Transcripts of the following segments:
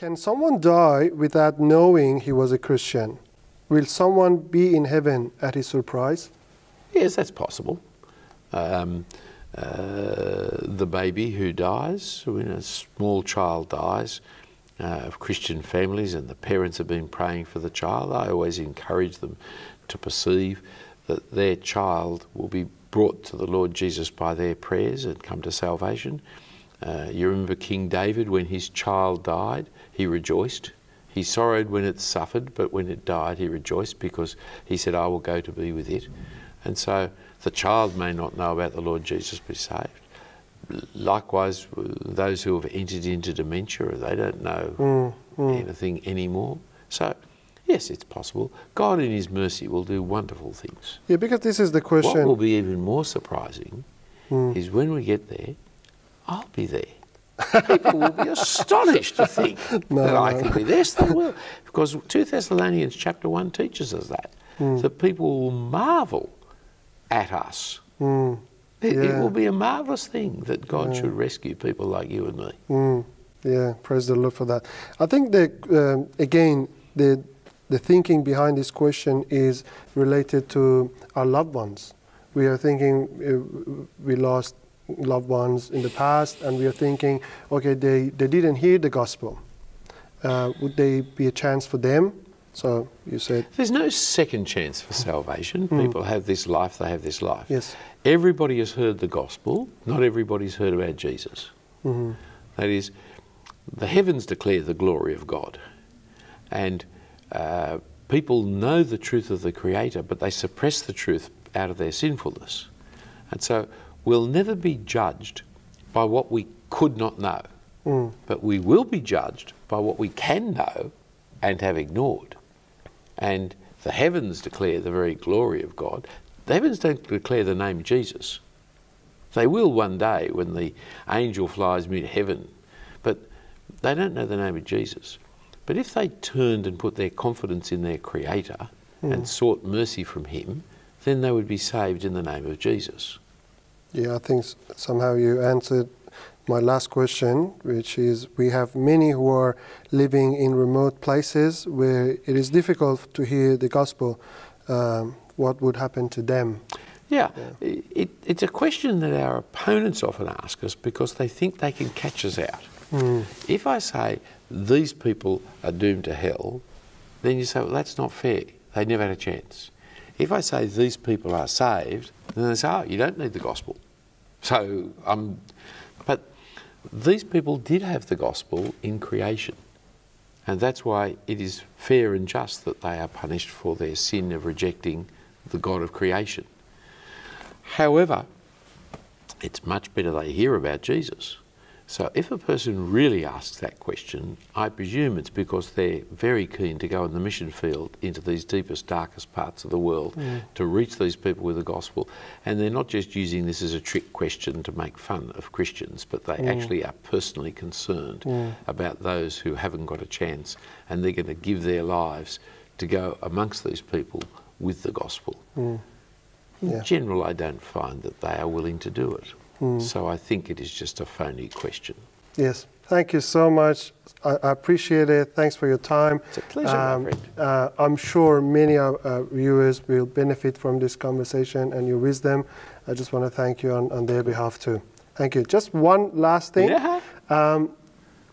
Can someone die without knowing he was a Christian? Will someone be in heaven at his surprise? Yes, that's possible. Um, uh, the baby who dies, when a small child dies uh, of Christian families and the parents have been praying for the child, I always encourage them to perceive that their child will be brought to the Lord Jesus by their prayers and come to salvation. Uh, you remember King David when his child died, he rejoiced. He sorrowed when it suffered, but when it died, he rejoiced because he said, I will go to be with it. And so the child may not know about the Lord Jesus be saved. Likewise, those who have entered into dementia, they don't know mm, mm. anything anymore. So, yes, it's possible. God, in His mercy, will do wonderful things. Yeah, because this is the question. What will be even more surprising mm. is when we get there, I'll be there. People will be astonished to think no, that I can be there. Yes, they will. Because 2 Thessalonians chapter 1 teaches us that. Mm. That people will marvel at us. Mm. It, yeah. it, will be a marvellous thing that God yeah. should rescue people like you and me. Mm. Yeah, praise the Lord for that. I think that, um, again, the, the thinking behind this question is related to our loved ones. We are thinking uh, we lost loved ones in the past, and we are thinking, okay, they, they didn't hear the gospel. Uh, would there be a chance for them? So you said there's no second chance for salvation. Mm. People have this life; they have this life. Yes. Everybody has heard the gospel. Not everybody's heard about Jesus. Mm-hmm. That is, the heavens declare the glory of God, and uh, people know the truth of the Creator, but they suppress the truth out of their sinfulness, and so we'll never be judged by what we could not know, mm. but we will be judged by what we can know and have ignored. And the heavens declare the very glory of God. The heavens don't declare the name Jesus. They will one day when the angel flies mid heaven, but they don't know the name of Jesus. But if they turned and put their confidence in their Creator mm. and sought mercy from Him, then they would be saved in the name of Jesus. Yeah, I think somehow you answered my last question, which is we have many who are living in remote places where it is difficult to hear the gospel. Um, what would happen to them? Yeah, yeah. It, it's a question that our opponents often ask us because they think they can catch us out. Mm. If I say these people are doomed to hell, then you say, well, that's not fair. They never had a chance. If I say these people are saved, then they say, oh, you don't need the gospel. So, um, but these people did have the gospel in creation. And that's why it is fair and just that they are punished for their sin of rejecting the God of creation. However, it's much better they hear about Jesus so if a person really asks that question, I presume it's because they're very keen to go in the mission field into these deepest, darkest parts of the world mm. to reach these people with the gospel. And they're not just using this as a trick question to make fun of Christians, but they mm. actually are personally concerned mm. about those who haven't got a chance and they're going to give their lives to go amongst these people with the gospel. Mm. Yeah. In general, I don't find that they are willing to do it. Mm. So I think it is just a phony question. Yes. Thank you so much. I, I appreciate it. Thanks for your time. It's a pleasure, um, my friend. Uh, I'm sure many uh, viewers will benefit from this conversation and your wisdom. I just want to thank you on, on their behalf too. Thank you. Just one last thing. Yeah. Um,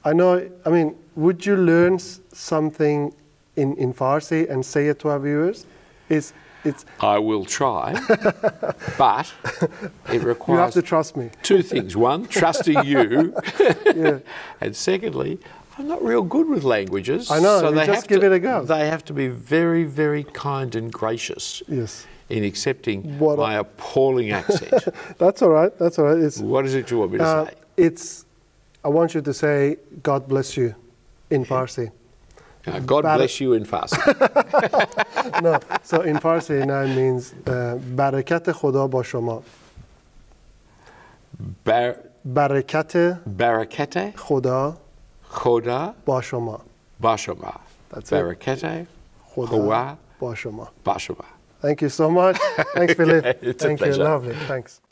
I know, I mean, would you learn something in, in Farsi and say it to our viewers? Is it's I will try, but it requires. You have to trust me. two things: one, trusting you, yeah. and secondly, I'm not real good with languages. I know. So they just have give to, it a go. They have to be very, very kind and gracious. Yes. In accepting what my I... appalling accent. That's all right. That's all right. It's, what is it you want me to uh, say? It's. I want you to say "God bless you" in Farsi. Uh, God bless you in Farsi. no, so in Farsi now means برکت خدا با شما. بر برکت برکت خدا خدا با شما. با شما. برکت خدا با شما. با شما. Thank you so much. Thanks, Philip. Thank you. Lovely. Thanks.